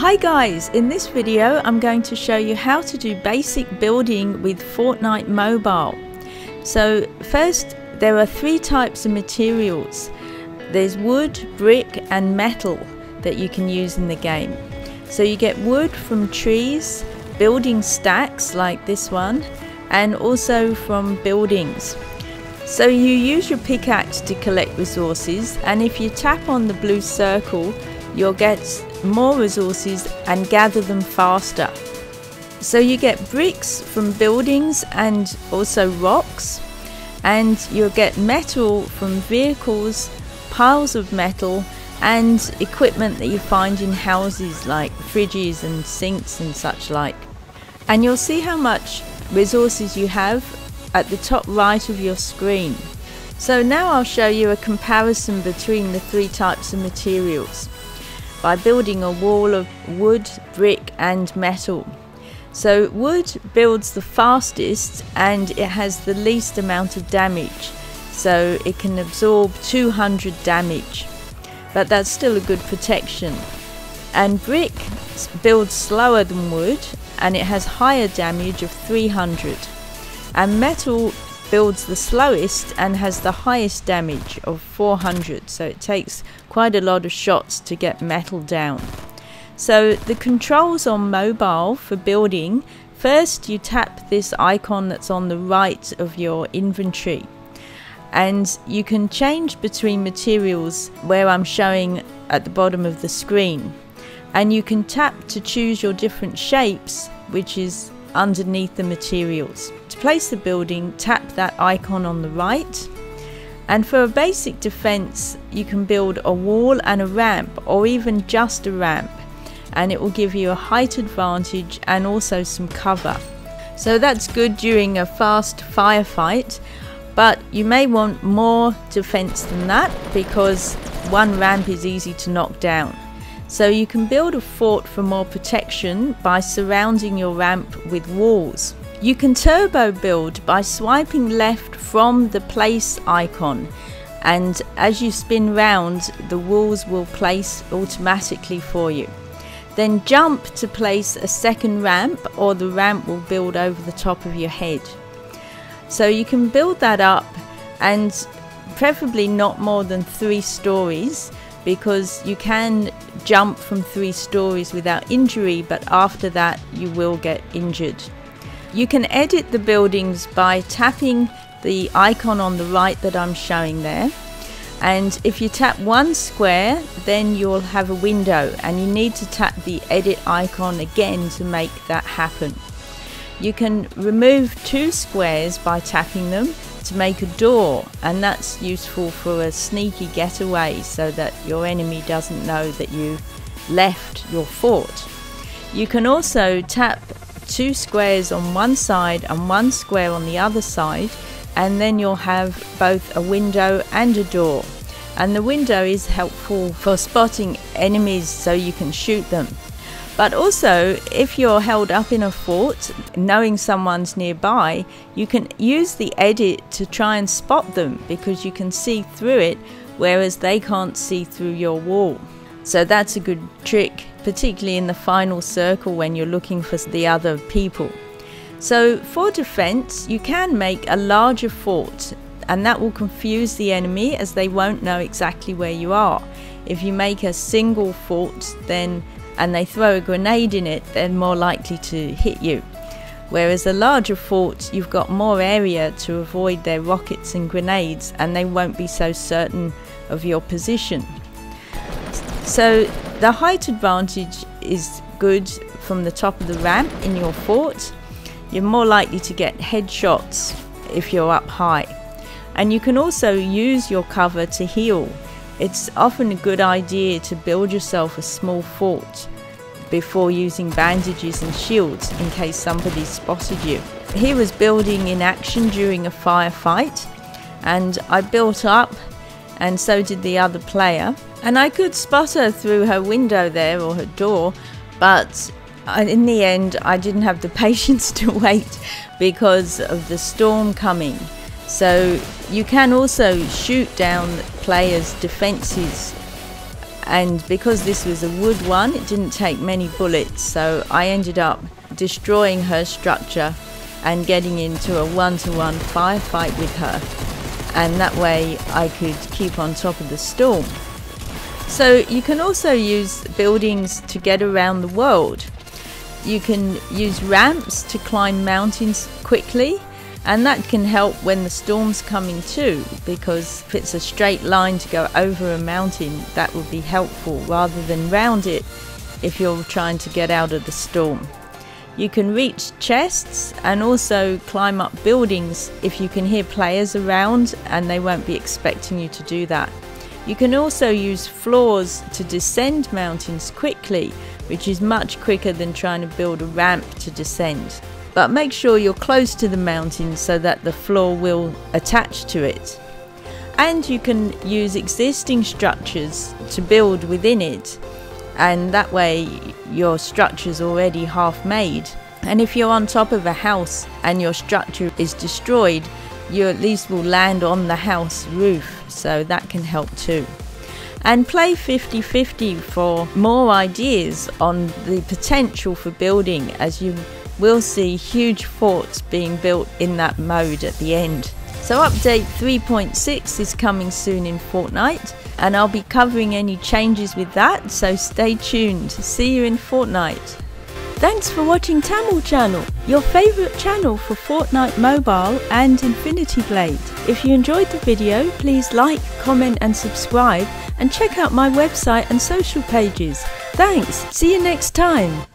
Hi guys, in this video I'm going to show you how to do basic building with Fortnite Mobile. So first there are three types of materials. There's wood, brick and metal that you can use in the game. So you get wood from trees, building stacks like this one and also from buildings. So you use your pickaxe to collect resources and if you tap on the blue circle you'll get more resources and gather them faster. So you get bricks from buildings and also rocks and you'll get metal from vehicles, piles of metal and equipment that you find in houses like fridges and sinks and such like. And you'll see how much resources you have at the top right of your screen. So now I'll show you a comparison between the three types of materials by building a wall of wood, brick and metal. So wood builds the fastest and it has the least amount of damage. So it can absorb 200 damage. But that's still a good protection. And brick builds slower than wood and it has higher damage of 300. And metal builds the slowest and has the highest damage of 400 so it takes quite a lot of shots to get metal down. So the controls on mobile for building first you tap this icon that's on the right of your inventory and you can change between materials where I'm showing at the bottom of the screen and you can tap to choose your different shapes which is underneath the materials. Place the building, tap that icon on the right. And for a basic defense, you can build a wall and a ramp or even just a ramp and it will give you a height advantage and also some cover. So that's good during a fast firefight, but you may want more defense than that because one ramp is easy to knock down. So you can build a fort for more protection by surrounding your ramp with walls. You can turbo build by swiping left from the place icon and as you spin round the walls will place automatically for you. Then jump to place a second ramp or the ramp will build over the top of your head. So you can build that up and preferably not more than three stories because you can jump from three stories without injury, but after that, you will get injured. You can edit the buildings by tapping the icon on the right that I'm showing there. And if you tap one square, then you'll have a window, and you need to tap the edit icon again to make that happen. You can remove two squares by tapping them to make a door and that's useful for a sneaky getaway so that your enemy doesn't know that you left your fort. You can also tap two squares on one side and one square on the other side and then you'll have both a window and a door. And the window is helpful for spotting enemies so you can shoot them. But also, if you're held up in a fort, knowing someone's nearby, you can use the edit to try and spot them because you can see through it, whereas they can't see through your wall. So that's a good trick, particularly in the final circle when you're looking for the other people. So for defense, you can make a larger fort and that will confuse the enemy as they won't know exactly where you are. If you make a single fort, then and they throw a grenade in it, they're more likely to hit you. Whereas a larger fort, you've got more area to avoid their rockets and grenades, and they won't be so certain of your position. So the height advantage is good from the top of the ramp in your fort. You're more likely to get headshots if you're up high. And you can also use your cover to heal it's often a good idea to build yourself a small fort before using bandages and shields in case somebody spotted you. He was building in action during a firefight and I built up and so did the other player. And I could spot her through her window there or her door but in the end I didn't have the patience to wait because of the storm coming. So you can also shoot down players' defences. And because this was a wood one it didn't take many bullets. So I ended up destroying her structure and getting into a one-to-one firefight with her and that way I could keep on top of the storm. So you can also use buildings to get around the world. You can use ramps to climb mountains quickly and that can help when the storm's coming too because if it's a straight line to go over a mountain that would be helpful rather than round it if you're trying to get out of the storm. You can reach chests and also climb up buildings if you can hear players around and they won't be expecting you to do that. You can also use floors to descend mountains quickly, which is much quicker than trying to build a ramp to descend. But make sure you're close to the mountain so that the floor will attach to it. And you can use existing structures to build within it and that way your structure is already half made. And if you're on top of a house and your structure is destroyed, you at least will land on the house roof, so that can help too. And play 50 50 for more ideas on the potential for building, as you will see huge forts being built in that mode at the end. So, update 3.6 is coming soon in Fortnite, and I'll be covering any changes with that, so stay tuned. See you in Fortnite. Thanks for watching TamL Channel, your favourite channel for Fortnite Mobile and Infinity Blade. If you enjoyed the video, please like, comment and subscribe and check out my website and social pages. Thanks, see you next time.